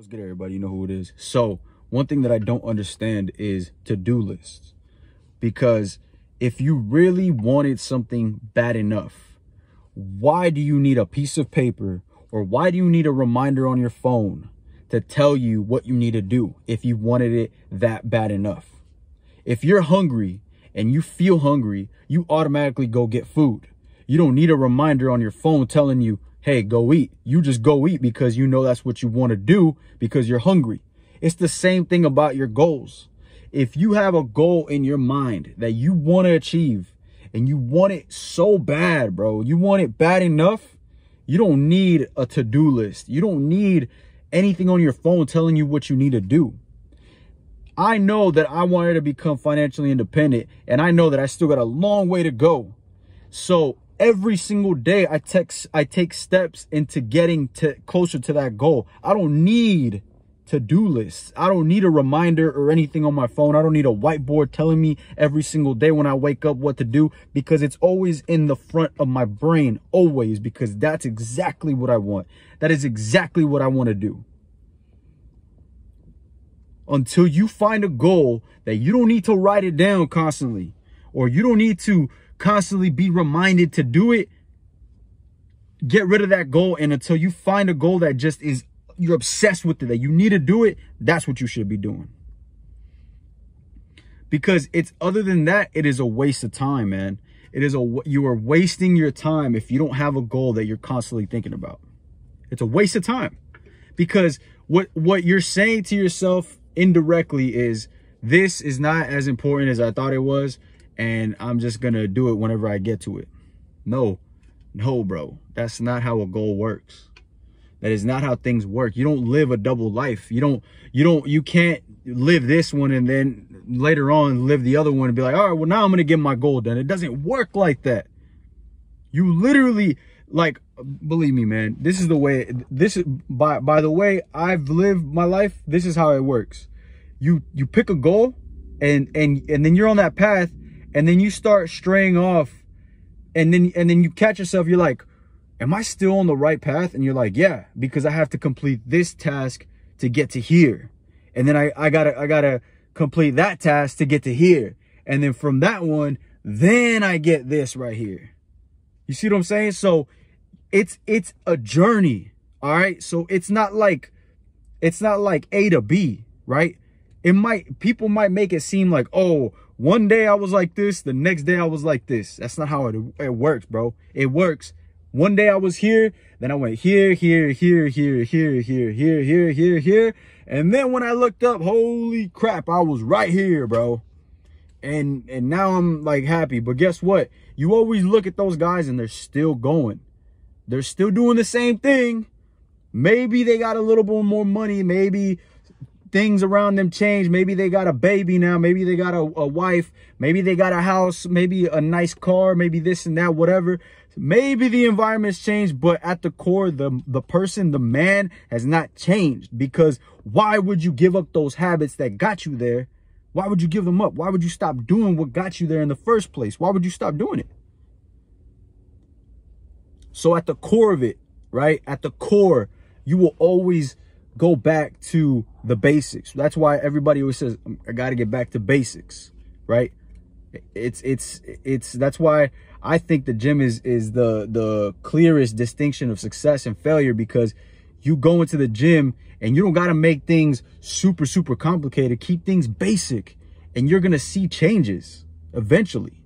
What's good, everybody? You know who it is. So, one thing that I don't understand is to-do lists. Because if you really wanted something bad enough, why do you need a piece of paper or why do you need a reminder on your phone to tell you what you need to do if you wanted it that bad enough? If you're hungry and you feel hungry, you automatically go get food. You don't need a reminder on your phone telling you, hey, go eat. You just go eat because you know that's what you want to do because you're hungry. It's the same thing about your goals. If you have a goal in your mind that you want to achieve and you want it so bad, bro, you want it bad enough, you don't need a to-do list. You don't need anything on your phone telling you what you need to do. I know that I wanted to become financially independent and I know that I still got a long way to go. So every single day I text I take steps into getting to closer to that goal. I don't need to-do lists. I don't need a reminder or anything on my phone. I don't need a whiteboard telling me every single day when I wake up what to do because it's always in the front of my brain always because that's exactly what I want. That is exactly what I want to do. Until you find a goal that you don't need to write it down constantly or you don't need to constantly be reminded to do it, get rid of that goal. And until you find a goal that just is, you're obsessed with it, that you need to do it, that's what you should be doing. Because it's other than that, it is a waste of time, man. It is a, you are wasting your time if you don't have a goal that you're constantly thinking about. It's a waste of time because what, what you're saying to yourself indirectly is this is not as important as I thought it was and I'm just gonna do it whenever I get to it. No, no, bro. That's not how a goal works. That is not how things work. You don't live a double life. You don't, you don't, you can't live this one and then later on live the other one and be like, all right, well now I'm gonna get my goal done. It doesn't work like that. You literally, like, believe me, man, this is the way, this is, by, by the way I've lived my life, this is how it works. You, you pick a goal and, and, and then you're on that path and then you start straying off and then and then you catch yourself you're like am i still on the right path? And you're like yeah because i have to complete this task to get to here. And then i i gotta i gotta complete that task to get to here. And then from that one then i get this right here. You see what i'm saying? So it's it's a journey all right? So it's not like it's not like a to b right it might people might make it seem like oh one day I was like this, the next day I was like this. That's not how it, it works, bro. It works. One day I was here, then I went here, here, here, here, here, here, here, here, here, here. And then when I looked up, holy crap, I was right here, bro. And and now I'm like happy. But guess what? You always look at those guys and they're still going. They're still doing the same thing. Maybe they got a little bit more money. Maybe things around them change. Maybe they got a baby now. Maybe they got a, a, wife. Maybe they got a house. Maybe a nice car. Maybe this and that, whatever. Maybe the environment's changed, but at the core, the, the person, the man has not changed because why would you give up those habits that got you there? Why would you give them up? Why would you stop doing what got you there in the first place? Why would you stop doing it? So at the core of it, right? At the core, you will always go back to the basics. That's why everybody always says, um, I got to get back to basics, right? It's, it's, it's, that's why I think the gym is, is the, the clearest distinction of success and failure because you go into the gym and you don't got to make things super, super complicated. Keep things basic and you're going to see changes eventually,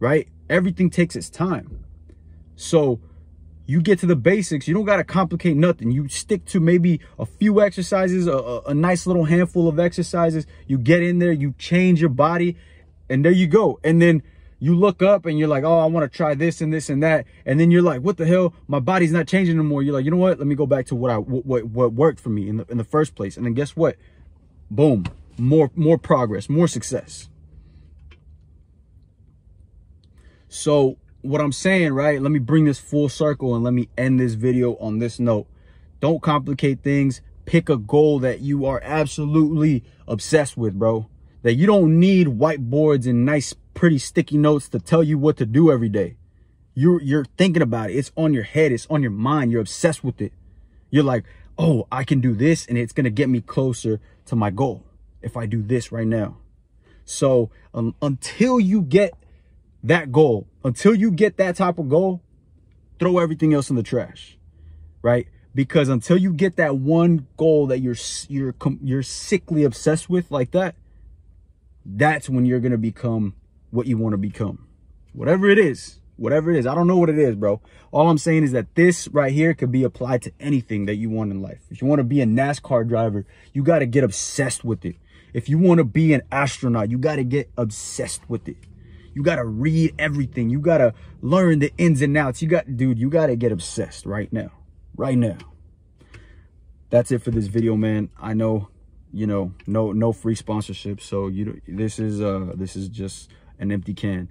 right? Everything takes its time. So you get to the basics. You don't got to complicate nothing. You stick to maybe a few exercises, a, a, nice little handful of exercises. You get in there, you change your body, and there you go. And then you look up and you're like, oh, I want to try this and this and that. And then you're like, what the hell? My body's not changing anymore. You're like, you know what? Let me go back to what I what what worked for me in the in the first place. And then guess what? Boom, more more progress, more success. So what I'm saying, right? Let me bring this full circle and let me end this video on this note. Don't complicate things. Pick a goal that you are absolutely obsessed with, bro. That you don't need whiteboards and nice, pretty sticky notes to tell you what to do every day. You're, you're thinking about it. It's on your head. It's on your mind. You're obsessed with it. You're like, oh, I can do this and it's going to get me closer to my goal if I do this right now. So um, until you get that goal, until you get that type of goal, throw everything else in the trash, right? Because until you get that one goal that you're you're you're sickly obsessed with like that, that's when you're gonna become what you want to become, whatever it is whatever it is. I don't know what it is, bro. All I'm saying is that this right here could be applied to anything that you want in life. If you want to be a NASCAR driver, you got to get obsessed with it. If you want to be an astronaut, you got to get obsessed with it. You got to read everything. You got to learn the ins and outs. You got, dude, you got to get obsessed right now. Right now. That's it for this video, man. I know, you know, no no free sponsorship. So you this is uh this is just an empty can.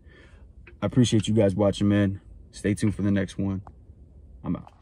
I appreciate you guys watching, man. Stay tuned for the next one. I'm out.